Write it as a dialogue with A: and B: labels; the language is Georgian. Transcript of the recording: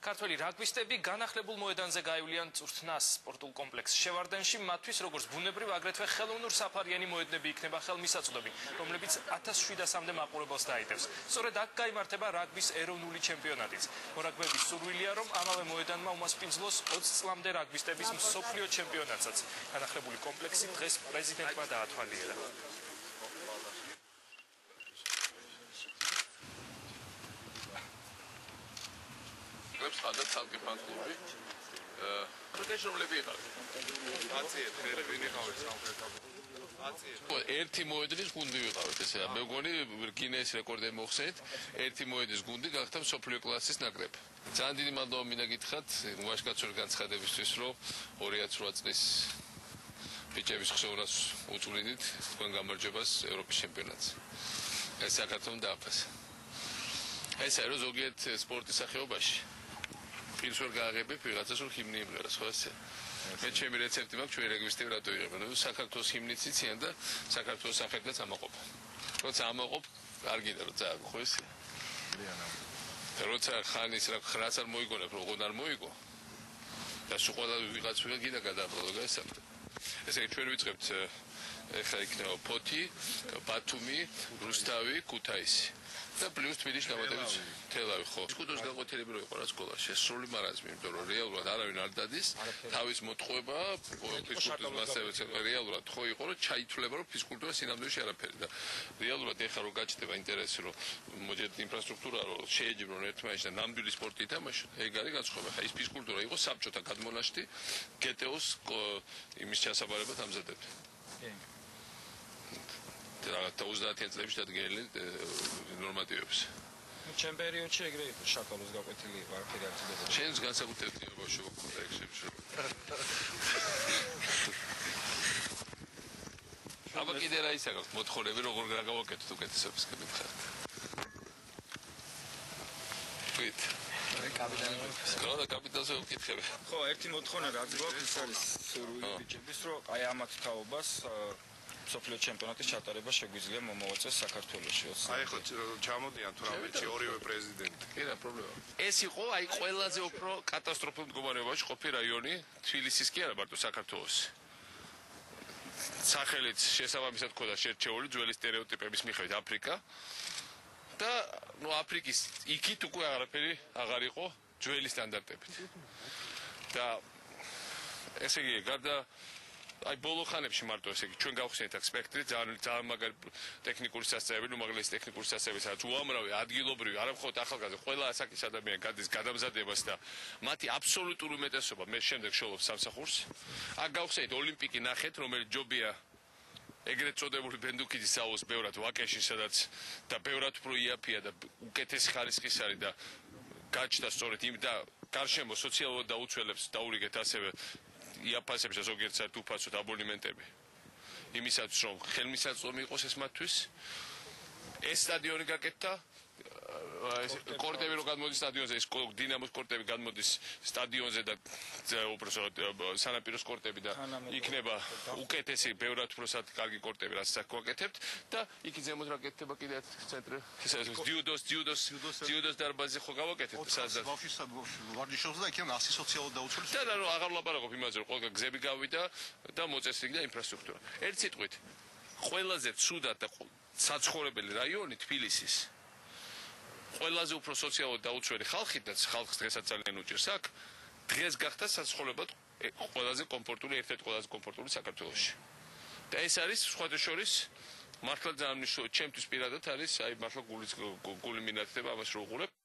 A: ქართველი რაგბისტები განახლებულ მოედანზე გაივლიან წვრთნას. სპორტულ კომპლექს შევარდენში მათთვის როგორც ბუნებრივ აგრეთვე ხელოვნურ საფარიანი მოედნები იქნება ხელმისაწვდომი რომლებიც 1700-მდე მაყურებელს დაიტევს. სწორედ აქ გამართება რაგბის ეროვნული ჩემპიონატიც. მორაგბების სურვილია რომ ამავე მოედანმა უმასპინძლოს 20 წლამდე რაგბისტების მსოფლიო ჩემპიონატსაც. განახლებული კომპლექსი დღეს პრეზიდენტმა დაათვალიერა
B: ცალკე ფანკლუბი. აა პროფესიონალები იყავენ. აციეთ, ხერვინი ყავით სამხრეთად. აციეთ. ერთი მოედნის გუნდი ვიყავით ესე. მე მგონი გინეს რეკორდები მოხსენით. ერთი მოედნის გუნდი გახდა სოფლიო კლასის ნაკრები. ძალიან დიდი მადლობა მინდა გითხრათ ვაშკაცური განცხადებისთვის, რომ 2008 წლის ბიჭების ხსოვნას უწვრიდით თქვენ გამარჯვებას ევროპის ჩემპიონატზე. ეს საქართველოს დააფასე. ეს არის ზოგიერთ სპორტის სახეობაში. პირს ვერ გააღებებ ვიღაცას რომ ჰიმნი იმღერას ხო ესე მე ჩემი რეცეპტი მაქვს ჩვენ რეგისტრი რატო იღებენ? ნუ საქართველოს ჰიმნიც იციან და საქართველოს სახელთაც ამაყოფ როცა ამაყოფ კარგი და როცა ხო ესე? როცა ხანის რა ხრას არ მოიგონებ რო გონ არ მოიგო? და სულ ყველა ვიღაც ვიღა გიდა გადაბრალო გასაგდ ესე ჩვენ ვიწყებთ ეხლა იქნება პოტი ბათუმი რუსთავი ქუთაისი და პლუს თბილისში დამატებით თელავი ხო. სკუტოს გაყვეთილი რო იყო რა სკოლაში ეს სრული მარაზმი იმიტომ რომ რეალურად არავინ არ დადის. თავის მოტყუება ფიზკულტურის მასწავლებლად რეალურად ხო იყო რომ ჩაითვლება რომ ფიზკულტურა სინამდვილეში არაფერი და რეალურად ეხა რომ გაჩნდება ინტერესი რომ მოძიეთ ინფრასტრუქტურა რომ შეეჯიბრონ ერთმანეთს და ნამდვილი სპორტი ითამაშოთ ეგ არის განსხვავება. ხა ის ფიზკულტურა იყო საბჭოთა გადმონაშთი გეტეოს იმის ჩასაბარებად ამზადებდნენ კი და 30 წლებში დადგენილი ნორმატივებს.
C: ჩემ პერიოდში ეგრე იყო შაკალოს გაკვეთილი იყო არ ცდილობდა.
B: შენს განსაკუთრებით ეგ შემშო. აბა კიდე რა ისა გაქვს მოთხოვნები როგორ გავაკეთოთ უკეთესობის კითხვა. ვით
C: აი კაპიტანი
B: სკოლა და კაპიტანზე უკითხები.
C: ხო, ერთი მოთხოვნა რაც გვაქვს ის არის სურვილი ბიჭების რომ აი ამათ თაობას მსოფლიო ჩემპიონატის ჩატარება შეგვიძლია მომავალ წელს საქართველოში 20.
D: აი ხო ჩამოდიან თუ რამეში ორივე პრეზიდენტი.
B: კი რა პრობლემა. ეს იყო აი ყველაზე უფრო კატასტროფულ მდგომარეობაში ყოფილი რაიონი თბილისის კი არა ბარტო საქართველოს. სახელიც შესაბამისად ქონდა შერჩეული ძველი стереოტიპების მიხედვით აფრიკა და ნუ აფრიკის იქით უკვე აღარაფერი აღარ იყო ძველი სტანდარტებით. და ესე იგი, გარდა აი ბოლო ხანებში მარტო ესე იგი ჩვენ გავხსენეთ აქ სპექტრი ძალიან ძალიან მაგარი ტექნიკური სასწრაფები, უმაღლესი ტექნიკური სასწრაფები, სადაც უამრავი ადგილობრივი, არა მხოლოდ ახალგაზრდა, ყველა ასაკის ადამიანი გადის გადამზადებას და მათი აბსოლუტური უმეტესობა მე შემდეგ შოლობ სამსახურს. აქ გავხსენეთ ოლიმპიკი ნახეთ, რომელიც ჯობია ეგრეთ წოდებული ბენდუკიძის საუს ბევრად ვაკეში სადაც და ბევრად უფრო იაფია და უკეთესი ხარისხის არის და გაჩნდა სწორედ იმ და გარშემო სოციალურად დაუცველებს დაურიგეთ ასევე იაფასებს და ზოგიერთ საერთოდ უფასოდ აბონემენტები. იმისაც რომ ხელმისაწვდომი იყოს ეს მათთვის. ეს სტადიონი გაკეთდა ეს კორტები რო გადმოდის სტადიონზე ეს დინამოს კორტები გადმოდის სტადიონზე და უბრალოდ სანაპიროს კორტები და იქნება უკეთესი ბევრად უფრო საერთოდ კარგი კორტები რაც აქ ვაკეთებთ და იქ ზემოთ რაკეთება კიდე ცენტრი. დიუდოს დიუდოს დიუდოს დარბაზი ხო გავაკეთეთ?
D: სადაც ბავშვის ვარჯიშობს და იქიდან 100 სოციალურ დაუცველს
B: და რა აღარ ვლაპარაკობ იმაზე რომ ყველგან გზები გავიდა და მოწესრიგდა ინფრასტრუქტურა. ერთ სიტყვით ყველაზე ცუდად და საცხოვრებელი რაიონი თბილისის ყველაზე უფრო სოციალურად დაუცველი ხალხი და ხალხს დღესაც ძალიან უჭირს აქ დღეს გახდა საცხოვრებლად ყველაზე კომფორტული ერთ-ერთი ყველაზე კომფორტული საქართველოში. და ეს არის სხვათა შორის მართლა ძალიან მნიშვნელოვანი ჩემთვის პირადად არის აი მართლა გულის გული მინათდება ამას რო უყურებ